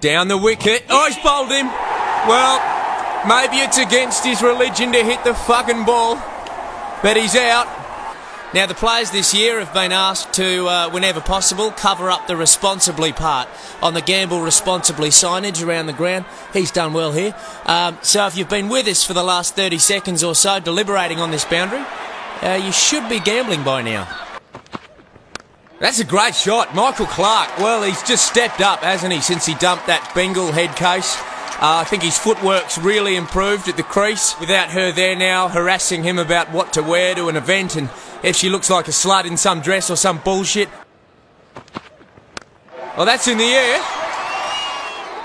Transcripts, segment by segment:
Down the wicket. Oh, he's bowled him. Well, maybe it's against his religion to hit the fucking ball, but he's out. Now, the players this year have been asked to, uh, whenever possible, cover up the responsibly part on the gamble responsibly signage around the ground. He's done well here. Um, so, if you've been with us for the last 30 seconds or so, deliberating on this boundary, uh, you should be gambling by now. That's a great shot. Michael Clarke, well, he's just stepped up, hasn't he, since he dumped that Bingle head case. Uh, I think his footwork's really improved at the crease without her there now harassing him about what to wear to an event and if she looks like a slut in some dress or some bullshit. Well, that's in the air.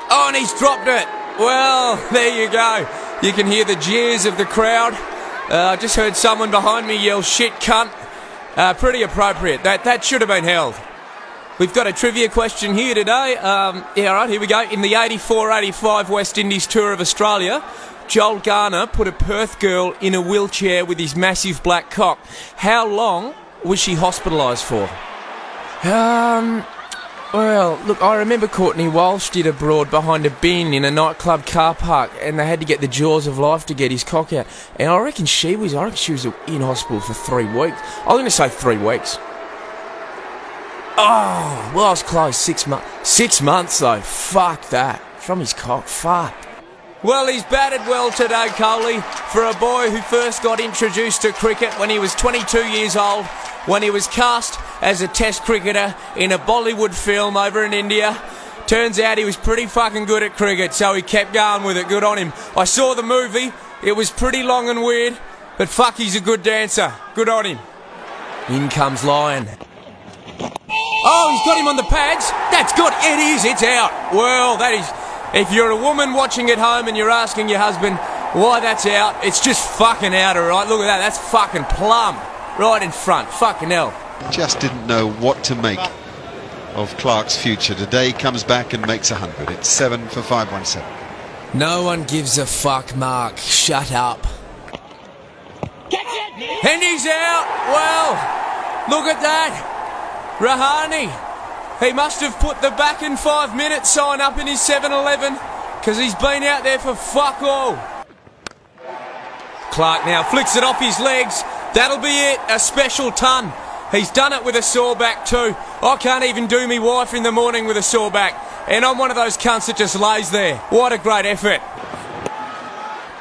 Oh, and he's dropped it. Well, there you go. You can hear the jeers of the crowd. Uh, I just heard someone behind me yell, shit cunt. Uh, pretty appropriate. That, that should have been held. We've got a trivia question here today. Um, yeah, all right, here we go. In the 84 85 West Indies Tour of Australia, Joel Garner put a Perth girl in a wheelchair with his massive black cock. How long was she hospitalised for? Um, well, look, I remember Courtney Walsh did abroad behind a bin in a nightclub car park, and they had to get the jaws of life to get his cock out. And I reckon she was, I reckon she was in hospital for three weeks. I'm going to say three weeks. Oh, well, I was close. Six months. Six months though. Fuck that. From his cock. Fuck. Well, he's batted well today, Coley, for a boy who first got introduced to cricket when he was 22 years old, when he was cast as a test cricketer in a Bollywood film over in India. Turns out he was pretty fucking good at cricket, so he kept going with it. Good on him. I saw the movie. It was pretty long and weird, but fuck, he's a good dancer. Good on him. In comes Lyon. Oh, he's got him on the pads. That's good. It is. It's out. Well, that is. If you're a woman watching at home and you're asking your husband why that's out, it's just fucking out, alright? Look at that, that's fucking plumb. Right in front, fucking hell. Just didn't know what to make of Clarke's future. Today comes back and makes 100. It's 7 for 517. No one gives a fuck, Mark. Shut up. And he's out. Well, look at that. Rahane. He must have put the back in five minutes sign up in his 7-Eleven because he's been out there for fuck all. Clarke now flicks it off his legs. That'll be it. A special ton. He's done it with a sore back too. I can't even do me wife in the morning with a sore back. And I'm one of those cunts that just lays there. What a great effort.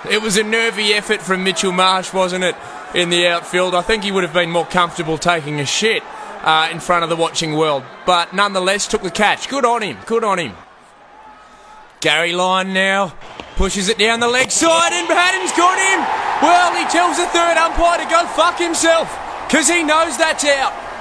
It was a nervy effort from Mitchell Marsh, wasn't it, in the outfield? I think he would have been more comfortable taking a shit uh, in front of the watching world. But nonetheless, took the catch. Good on him. Good on him. Gary Lyon now pushes it down the leg side, and Haddin's got him. Well, he tells the third umpire to go fuck himself because he knows that's out.